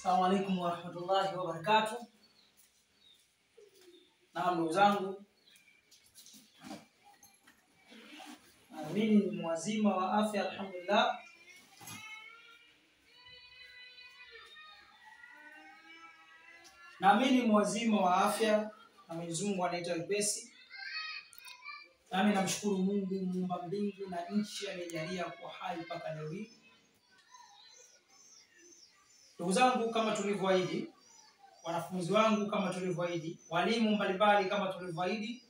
Assalamu alaikum warahmatullahi wabarakatu. Naam, ndugu zangu, mimi ni mwazima wa afya alhamdulillah. Na Naamini mwazima wa afya na Mwenyezi Mungu anaita wepesi. Nami namshukuru Mungu muumba mbingu na nchi amejalia kuwa hai mpaka leo hii. Ndugu zangu, kama tulivyoahidi, wanafunzi wangu, kama tulivyoahidi, walimu mbalimbali, kama tulivyoahidi,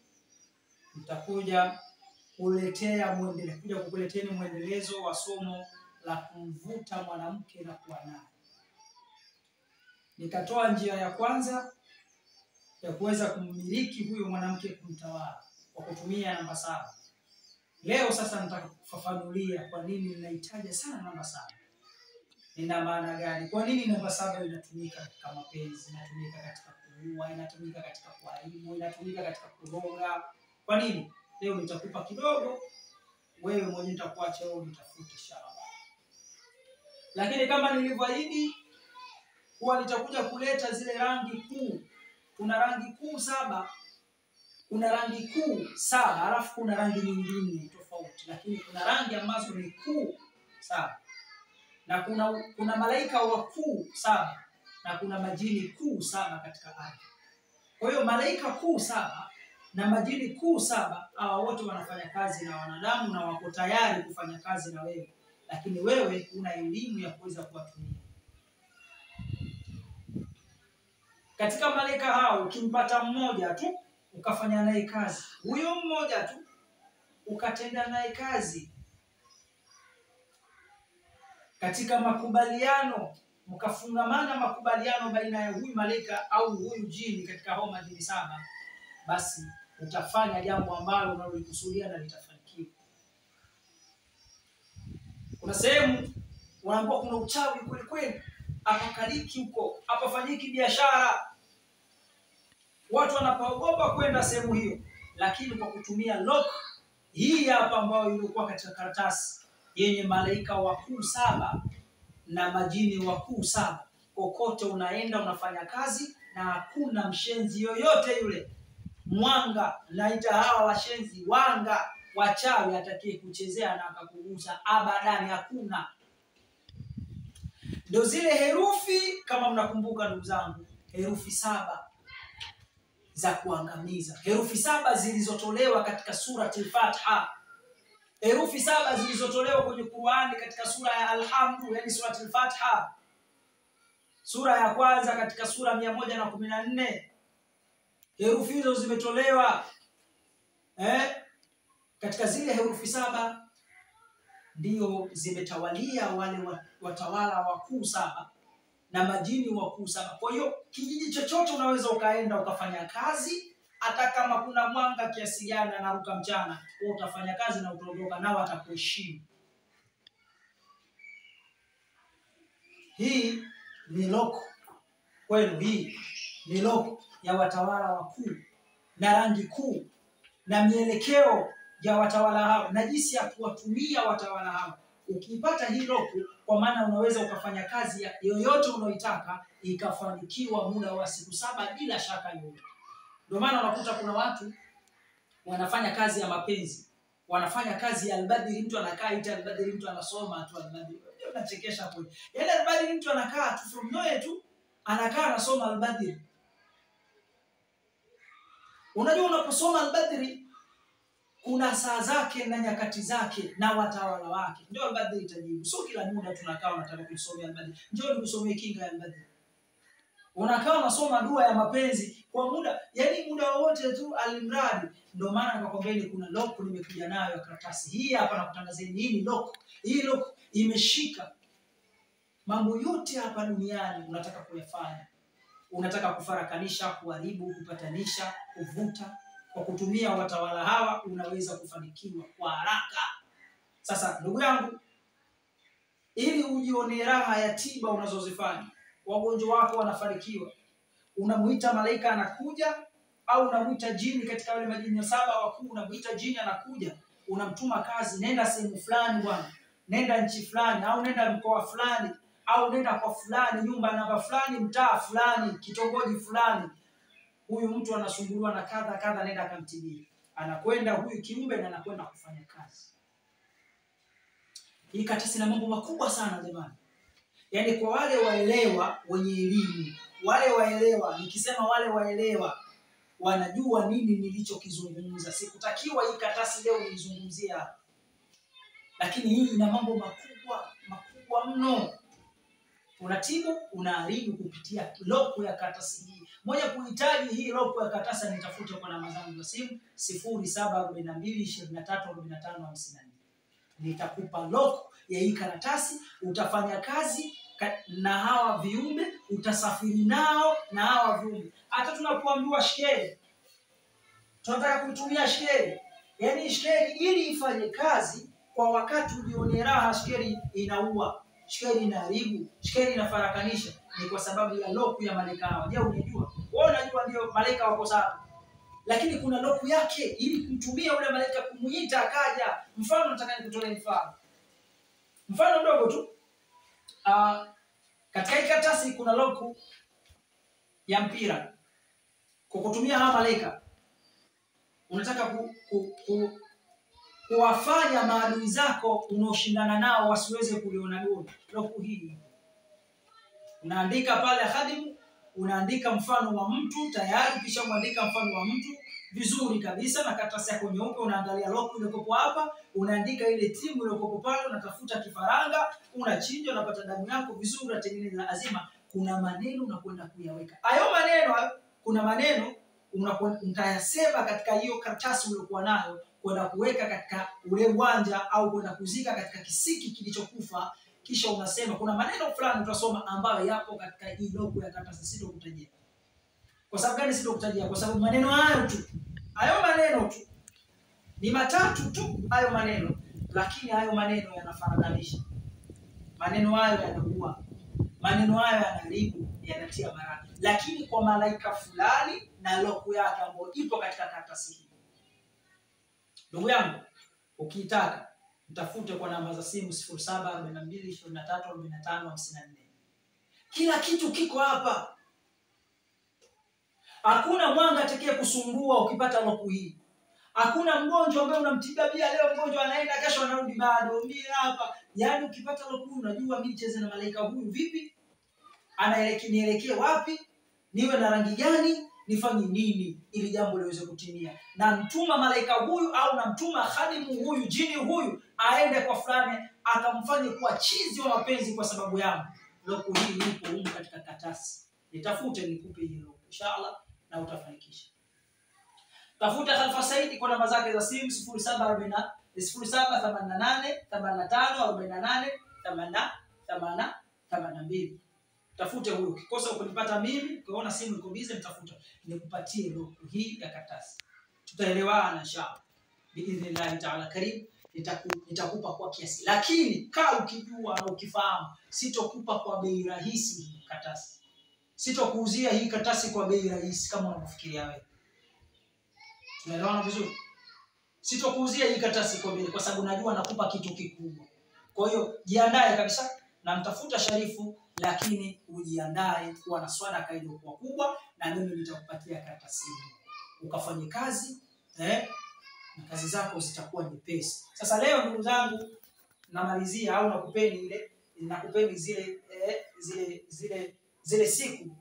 nitakuja kuletea muendelezo, kuja kukuleteni mwendelezo wa somo la kumvuta mwanamke na kuwa naye. Nikatoa njia ya kwanza ya kuweza kummiliki huyo mwanamke, kumtawala kwa kutumia namba saba. Leo sasa nitakufafanulia kwa nini ninahitaji sana namba saba ina maana gani? Kwa nini namba saba inatumika katika mapenzi, inatumika katika kuua, inatumika katika kuharibu, inatumika katika kuroga? Kwa nini? Leo nitakupa kidogo, wewe mwenyewe nitakuacha wewe nitafute inshallah. Lakini kama nilivyoahidi, kuwa nitakuja kuleta zile rangi kuu. Kuna rangi kuu saba, kuna rangi kuu saba, alafu kuna rangi nyingine tofauti, lakini kuna rangi ambazo ni kuu saba na kuna kuna malaika wakuu saba na kuna majini kuu saba katika ardhi. Kwa hiyo malaika kuu saba na majini kuu saba hawa wote wanafanya kazi na wanadamu na wako tayari kufanya kazi na wewe, lakini wewe una elimu ya kuweza kuwatumia. Katika malaika hao ukimpata mmoja tu ukafanya naye kazi, huyo mmoja tu ukatenda naye kazi katika makubaliano mkafungamana makubaliano baina ya huyu malaika au huyu jini katika homa majini saba, basi utafanya jambo ambalo unalolikusudia na litafanikiwa. Kuna sehemu wanaambiwa kuna uchawi kweli kweli, apakaliki huko, apafanyiki biashara, watu wanapaogopa kwenda sehemu hiyo, lakini kwa kutumia lock hii hapa ambayo ilikuwa katika karatasi yenye malaika wakuu saba na majini wakuu saba. Kokote unaenda unafanya kazi, na hakuna mshenzi yoyote yule mwanga, naita hawa washenzi wanga, wachawi atakie kuchezea na akakugusa abadani, hakuna. Ndio zile herufi, kama mnakumbuka ndugu zangu, herufi saba za kuangamiza, herufi saba zilizotolewa katika surati al-Fatiha herufi saba zilizotolewa kwenye Qur'ani katika sura ya Alhamdu, yani sura al-Fatiha, sura ya kwanza katika sura mia moja na kumi na nne herufi hizo zimetolewa eh? Katika zile herufi saba ndio zimetawalia wale watawala wakuu saba na majini wakuu saba. Kwa hiyo kijiji chochote unaweza ukaenda ukafanya kazi hata kama kuna mwanga kiasi gani anaruka mchana, wewe utafanya kazi na utaondoka nao, atakuheshimu. Hii ni loko kwenu, hii ni loko ya watawala wakuu na rangi kuu na mielekeo ya watawala hao na jinsi ya kuwatumia watawala hao. Ukipata hii loko, kwa maana unaweza ukafanya kazi yoyote unaoitaka ikafanikiwa muda wa siku saba bila shaka yoyote. Ndio maana unakuta kuna watu wanafanya kazi ya mapenzi, wanafanya kazi ya albadiri. Mtu anakaa ita albadiri, mtu anasoma tu albadiri. Unachekesha kweli. Yaani albadiri mtu anakaa tu from nowhere tu anakaa anasoma albadiri. Unajua, unaposoma albadiri kuna saa zake na nyakati zake na watawala wake, ndio albadiri itajibu. Sio kila muda tunakaa unataka kusomea albadiri. Njoo nikusomee kinga ya albadiri unakaa unasoma dua ya mapenzi kwa muda yani muda wowote tu alimradi. Ndio maana nikakwambieni kuna lock nimekuja nayo ya karatasi hii hapa, nakutangazeni hii ni lock. Hii lock imeshika mambo yote hapa duniani unataka kuyafanya, unataka kufarakanisha, kuharibu, kupatanisha, kuvuta. Kwa kutumia watawala hawa unaweza kufanikiwa kwa haraka. Sasa ndugu yangu, ili ujione raha ya tiba unazozifanya wagonjwa wako wanafanikiwa, unamuita malaika anakuja, au unamuita jini katika wale majini ya saba wakuu, unamuita jini anakuja, unamtuma kazi, nenda sehemu fulani bwana, nenda nchi fulani, au nenda mkoa fulani, au nenda kwa fulani nyumba namba fulani mtaa fulani kitongoji fulani. Huyu mtu anasumbuliwa na kadha kadha nenda akamtibia anakwenda huyu kiumbe na anakwenda kufanya kazi. Hii katisi na mambo makubwa sana jamani yaani kwa wale waelewa wenye elimu wale waelewa nikisema wale waelewa wanajua nini nilichokizungumza. Sikutakiwa hii katasi leo nizungumzie lakini hii ina mambo makubwa makubwa mno. Unatibu unaharibu kupitia lopo ya katasi hii. Moja kuhitaji hii lopo ya katasi, nitafute kwa namba zangu za simu sifuri saba arobaini na mbili ishirini na tatu arobaini na tano hamsini na nne. Nitakupa loko ya hii karatasi utafanya kazi ka- na hawa viumbe utasafiri nao na hawa viumbe. Hata tunapoambiwa shkeli tunataka kuitumia shkeli yaani shkeli ili ifanye kazi kwa wakati ulione raha shkeli inaua shkeli inaharibu shkeli inafarakanisha ni kwa sababu ya loku ya malaika hawa. Je unajua? Wewe unajua ndio malaika wako sawa? Lakini kuna loku yake ili kumtumia ule malaika kumuita akaja. Mfano nataka nikutolee mfano. Mfano mdogo tu uh, katika hii karatasi kuna loku ya mpira. Kwa kutumia hawa malaika unataka ku, ku, ku, kuwafanya maadui zako unaoshindana nao wasiweze kuliona goli. Loku hii. Unaandika pale hadimu unaandika mfano wa mtu tayari kisha kuandika mfano wa mtu vizuri kabisa na karatasi yako nyeupe unaangalia loku iliyokopo hapa unaandika ile timu iliyokopo pale unatafuta kifaranga unachinja unapata damu yako vizuri unatengeneza. Azima kuna maneno unakwenda kuyaweka. Hayo maneno kuna maneno utayasema katika hiyo karatasi uliokuwa nayo kwenda kuweka katika ule uwanja au kwenda kuzika katika kisiki kilichokufa. Kisha unasema kuna maneno fulani utasoma ambayo yapo katika hii logo ya karatasi sitokutajia kwa sababu gani sitokutajia kwa sababu maneno hayo tu. Hayo maneno tu. Ni matatu tu hayo maneno. Lakini hayo maneno yanafarakanisha maneno hayo yanaua maneno hayo yanaharibu yanatia maradhi lakini kwa malaika fulani na loku yake ambayo ipo katika karatasi hii. Ndugu yangu ukiitaka mtafute kwa namba za simu 0742234554 kila kitu kiko hapa hakuna mwanga atakaye kusumbua ukipata loku hii. Hakuna mgonjwa ambaye unamtibabia leo mgonjwa anaenda kesho anarudi bado. Mimi hapa yaani ukipata loku unajua mimi cheze na malaika huyu vipi? Anaelekea nielekee wapi? Niwe na rangi gani? Nifanye nini ili jambo liweze kutimia? Namtuma malaika huyu au namtuma khadimu huyu jini huyu aende kwa fulani akamfanye kuwa chizi wa mapenzi kwa sababu yangu. Loku hii ipo humu katika katasi. Nitafute nikupe hiyo inshallah na utafanikisha. Tafuta Khalfa Saidi kwa namba zake za simu 0748 0788 tafute huyo. Ukikosa kunipata mimi ukiona simu iko bize mtafuta. Nikupatie loku hii ya katasi tutaelewana inshallah. Biidhnillahi taala karim nitaku- nitakupa kwa kiasi. Lakini kaa ukijua na ukifahamu sitokupa kwa bei rahisi hii katasi sitokuuzia hii katasi kwa bei rahisi kama unavyofikiria wewe. Tunaelewana vizuri? Sitokuuzia hii katasi kwa bei kwa sababu najua nakupa kitu kikubwa. Kwa hiyo jiandae kabisa na mtafuta sharifu lakini ujiandae kuwa na swadaka iliyokuwa kubwa na mimi nitakupatia karatasi hii. Ukafanye kazi eh, na kazi zako zitakuwa nyepesi. Sasa leo ndugu zangu namalizia au nakupeni ile nakupeni zile eh, zile zile zile siku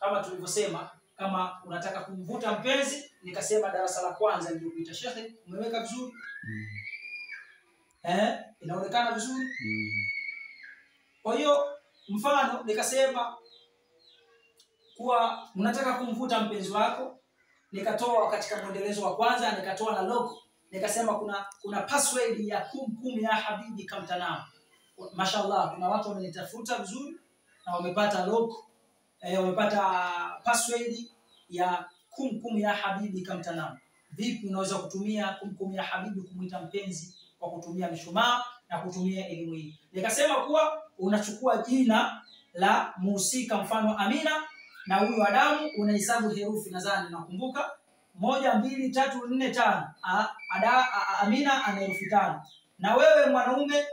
kama tulivyosema kama unataka kumvuta mpenzi nikasema darasa la kwanza nilikuita shekhe umeweka vizuri? Mm. eh, inaonekana vizuri? Mm. kwa hiyo mfano nikasema kuwa unataka kumvuta mpenzi wako nikatoa katika mwendelezo wa kwanza nikatoa na logo nikasema kuna kuna password ya kum kum ya habibi kamtanao mashallah kuna watu wamenitafuta vizuri na wamepata logo eh, wamepata password ya kum kum ya habibi kamtanamu. vipi unaweza kutumia kum kum ya habibi kumwita mpenzi kwa kutumia mishumaa na kutumia elimu hii? Nikasema kuwa unachukua jina la muhusika mfano amina na huyu adamu unahesabu herufi. Nadhani nakumbuka. Moja mbili tatu nne tano. A- ada, a, amina ana herufi tano. Na wewe mwanaume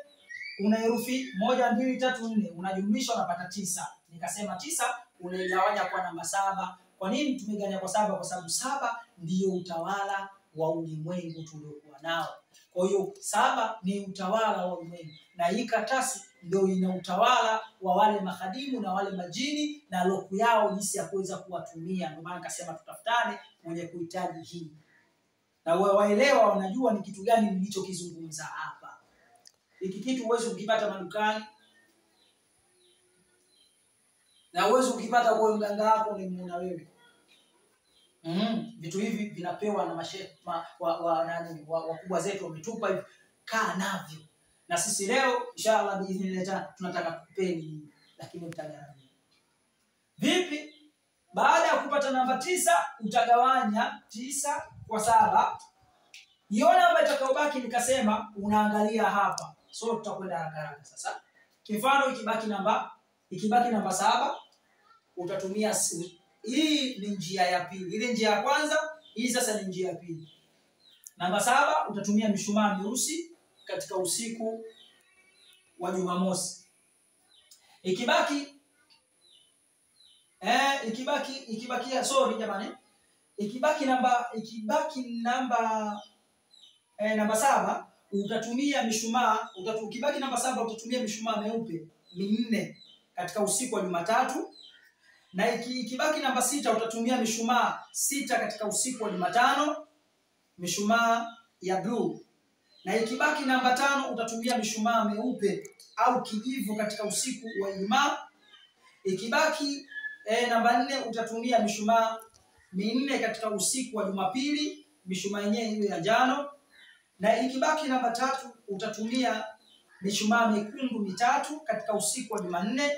una herufi moja mbili tatu nne. Unajumlisha unapata tisa. Nikasema tisa unaigawanya kwa namba saba. Kwa nini tumeigawanya kwa saba? Kwa sababu saba ndiyo utawala wa ulimwengu tuliokuwa nao. Kwa hiyo saba ni utawala wa ulimwengu na hii katasi ndio ina utawala wa wale mahadimu na wale majini na loku yao jinsi ya kuweza kuwatumia. Ndio maana nikasema tutafutane mwenye kuhitaji hii. Na wa- waelewa wanajua ni kitu gani nilichokizungumza hapa. Hiki kitu huwezi kukipata madukani na uwezi ukipata kwa mganga wako unayemuona wewe. Mm, vitu hivi vinapewa na mashe, ma, wa, wa, nani, wa, wakubwa zetu wametupa hivi. Kaa navyo. Na sisi leo inshallah biidhnillah tunataka kupeni lakini mtagawanya. vipi? Baada ya kupata namba tisa utagawanya tisa kwa saba. Hiyo namba itakayobaki nikasema unaangalia hapa. So tutakwenda haraka sasa. Kifano ikibaki namba ikibaki namba saba utatumia hii ni njia ya pili. Ile njia ya kwanza hii sasa ni njia ya pili. Namba saba utatumia mishumaa mirusi katika usiku wa jumamosi. Ikibaki eh, ikibaki ikibakia sorry jamani. Ikibaki namba ikibaki namba eh, namba saba utatumia mishumaa utatu, ukibaki namba saba utatumia mishumaa meupe minne katika usiku wa jumatatu na ikibaki namba sita utatumia mishumaa sita katika usiku wa jumatano mishumaa ya bluu na ikibaki namba tano utatumia mishumaa meupe au kijivu katika usiku wa ijumaa. Ikibaki e, namba nne utatumia mishumaa minne katika usiku wa jumapili mishumaa yenyewe hiyo ya njano. Na ikibaki namba tatu utatumia mishumaa mekundu mitatu katika usiku wa jumanne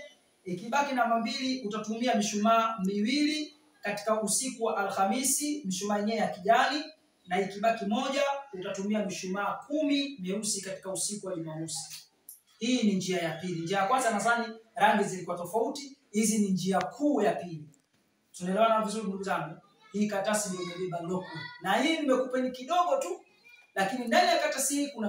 ikibaki namba mbili utatumia mishumaa miwili katika usiku wa alhamisi mishumaa yenyewe ya kijani na ikibaki moja utatumia mishumaa kumi meusi katika usiku wa jumamosi. Hii ni njia ya pili. Njia ya kwanza nadhani rangi zilikuwa tofauti. Hizi ni njia kuu ya pili. Tunaelewana vizuri ndugu zangu? Hii katasi ndio imebeba na hii nimekupeni kidogo tu lakini ndani ya katasi hii kuna